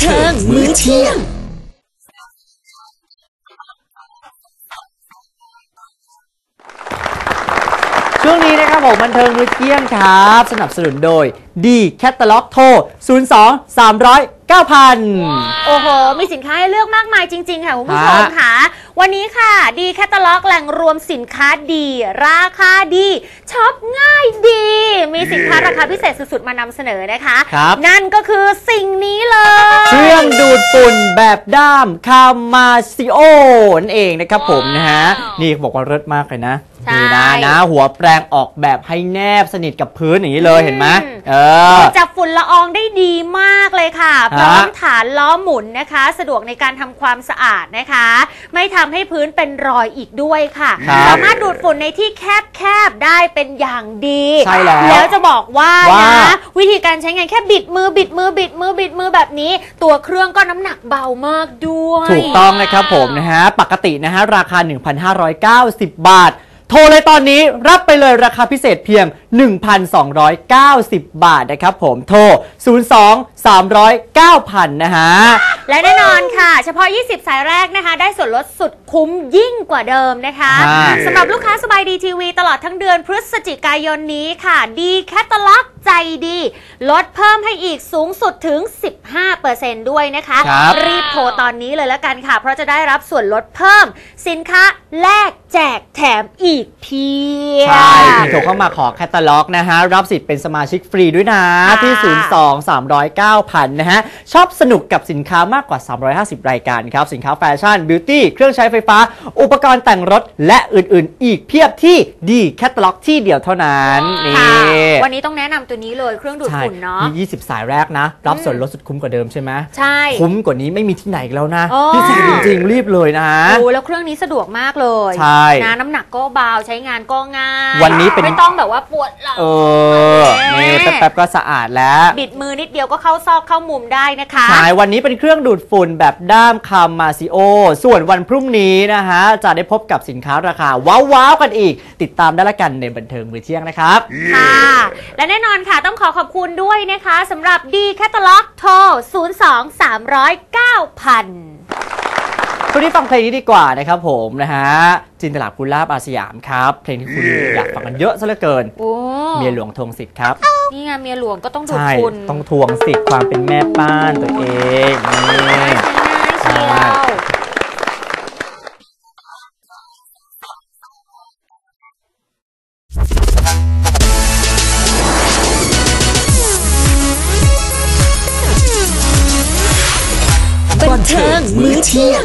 เทิงมื้อเที่ยง ช่วงนี้นะครับผมบันเทิงมื้อเที่ยงครับ สนับสนุนโดยดีแคตตาล็อกโทร 02 300 9000 โอ้โห มีสินค้าให้เลือกมากมายจริง ๆ ค่ะคุณผู้ชมฮะค่ะ วันนี้ค่ะ ดีแคตตาล็อกแหล่งรวมสินค้าดี ราคาดีช็อปง่ายดี มีสินค้าราคาพิเศษสุดๆ มานำเสนอนะคะ ครับนั่นก็คือสิ่งนี้เลย เครื่องดูดฝุ่นแบบด้ามคามาซิโอนั่นเองนะครับผมนะฮะ นี่บอกว่าเลิศมากเลยนะ ใช่ นี่นะนะ หัวแปรงออกแบบให้แนบสนิทกับพื้นอย่างนี้เลยเห็นไหมอืม เออจับฝุ่นละอองได้ดีมากเลยค่ะพร้อมฐานล้อหมุนนะคะ สะดวกในการทำความสะอาดนะคะ ไม่ทำให้พื้นเป็นรอยอีกด้วยค่ะครับสามารถดูดฝุ่นในที่แคบๆได้เป็นอย่างดีใช่แล้วแล้วจะบอกว่าว่านะวิธีการใช้งานแค่บิดมือบิดมือบิดมือบิดมือแบบนี้ ตัวเครื่องก็น้ำหนักเบามากด้วย ถูกต้องนะครับผมนะฮะปกตินะฮะราคา 1,590 บาท โทรเลยตอนนี้รับไปเลยราคาพิเศษเพียง 1,290 บาทนะครับผมโทร 02 309 0 0 0 นะฮะ และแน่นอนค่ะ เฉพาะ 20 สายแรกนะคะ ได้ส่วนลดสุด คุ้มยิ่งกว่าเดิมนะคะอ่าสำหรับลูกค้าสบายดีทีวี ตลอดทั้งเดือนพฤศจิกายนนี้ค่ะ ดีแคตตาล็อกใจดี ลดเพิ่มให้อีกสูงสุดถึง 15%ด้วยนะคะครับรีบโทรตอนนี้เลยแล้วกันค่ะ เพราะจะได้รับส่วนลดเพิ่ม สินค้าแลกแจกแถมอีกเพียบใช่ที่โทรเข้ามาขอแคตตาล็อกนะฮะ รับสิทธิ์เป็นสมาชิกฟรีด้วยนะค่ะที่ 02 309 0 0 นะฮะ ชอบสนุกกับสินค้ามากกว่า 350 รายการครับ สินค้าแฟชั่น beauty เครื่องใช้ไฟฟ้า อุปกรณ์แต่งรถและอื่นๆ อีกเพียบที่ดีแคตตาล็อกที่เดียวเท่านั้นนี่ค่ะวันนี้ต้องแนะนำตัวนี้เลยเครื่องดูดใช่ฝุ่นเนาะ มี 20 สายแรกนะ รับส่วนลดสุดคุ้มกว่าเดิมใช่ไหมใช่ คุ้มกว่านี้ไม่มีที่ไหนอีกแล้วนะ โอ้ ที่สุดจริงๆรีบเลยนะโอ้แล้วเครื่องนี้สะดวกมากเลยใช่นะน้ำหนักก็เบาใช้งานก็ง่ายวันนี้เป็น ไม่ต้องแบบว่าปวดหลัง เออนี่แป๊บๆก็สะอาดแล้ว บิดมือนิดเดียวก็เข้าซอกเข้ามุมได้นะคะใช่วันนี้เป็นเครื่องดูดฝุ่นแบบด้ามคามาซิโอ ส่วนวันพรุ่งนี้นะฮะ จะได้พบกับสินค้าราคา ว้าวๆกันอีก ติดตามได้ละกันในบันเทิงมือเที่ยงนะครับ ค่ะ และแน่นอนค่ะต้องขอขอบคุณด้วยนะคะสำหรับดีแคตตาล็อกโทร 02 300 9000ช่วงนี้ฟังเพลงนี้ดีกว่านะครับผมนะฮะจินตลาภูลาบอาสยามครับ เพลงที่คุณอยากฟังกันเยอะซะเหลือเกินโอ้เมียหลวงทวงสิทธิ์ครับ นี่ไงเมียหลวงก็ต้องดูดใช่ฝุ่นต้องทวงสิทธิ์ความเป็นแม่บ้านตัวเอง เทิงมื้อเที่ยง